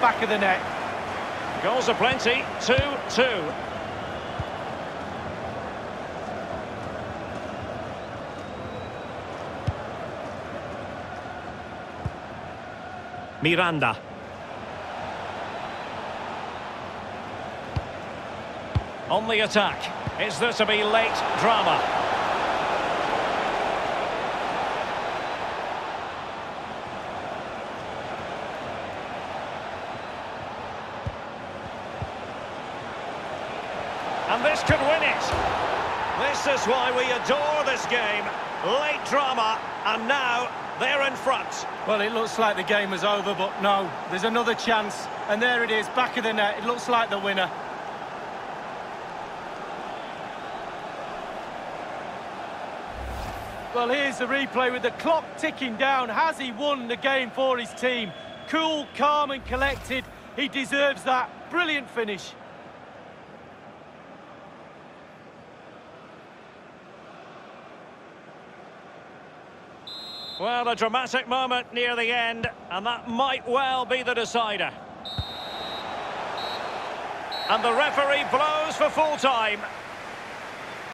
back of the net. Goals are plenty. 2-2. Miranda. On the attack. Is there to be late drama? And this could win it. This is why we adore this game. Late drama, and now they're in front. Well, it looks like the game is over, but no, there's another chance. And there it is, back of the net. It looks like the winner. Well, here's the replay with the clock ticking down. Has he won the game for his team? Cool, calm and collected. He deserves that. Brilliant finish. Well, a dramatic moment near the end, and that might well be the decider. And the referee blows for full time.